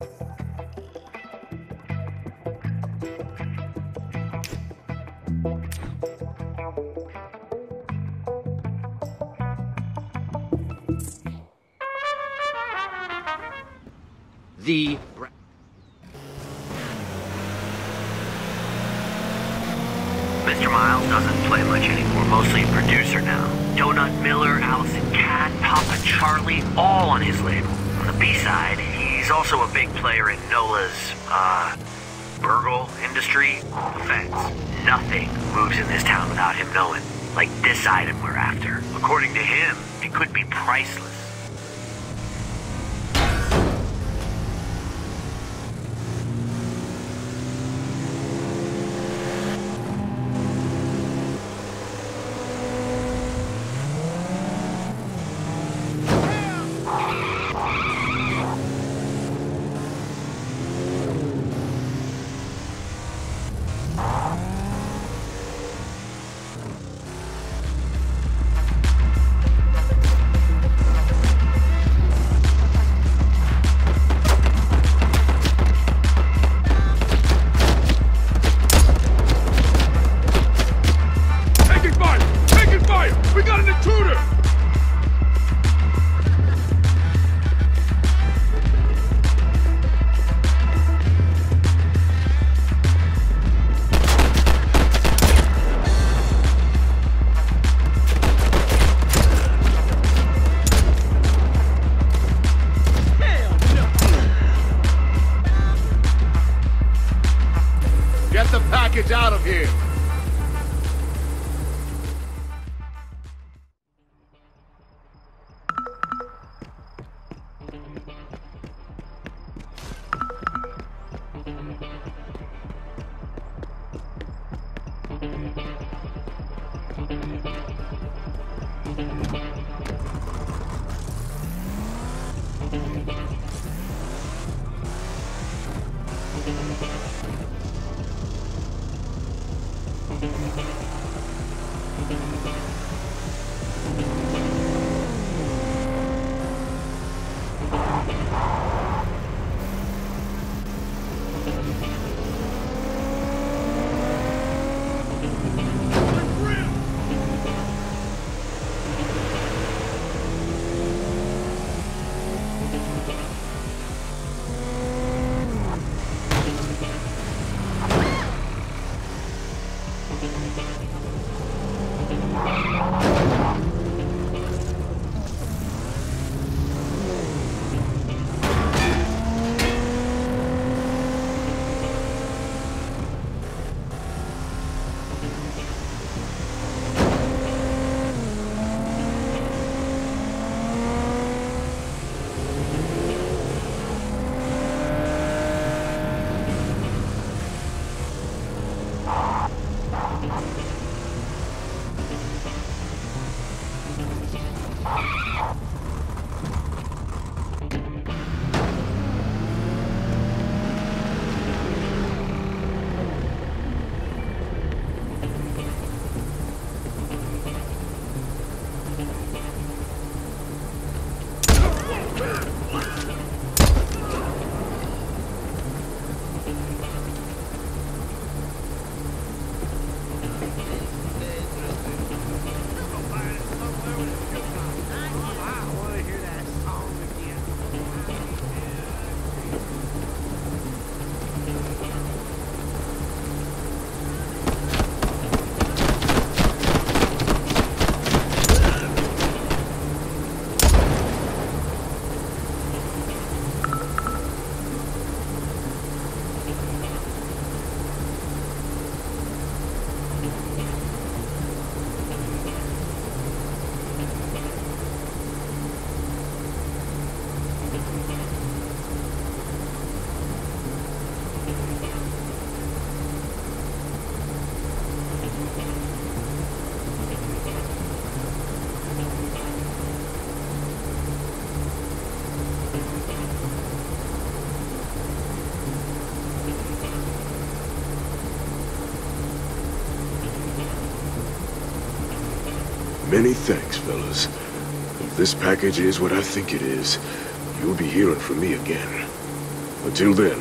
The Mr. Miles doesn't play much anymore, mostly a producer now. Donut Miller, Allison Cat, Papa Charlie, all on his label. On the B-side, he's also a big player in NOLA's, uh, burgle industry. Nothing moves in this town without him knowing. Like this item we're after. According to him, it could be priceless. Get the package out of here! Thank you. Many thanks, fellas. If this package is what I think it is, you'll be hearing from me again. Until then,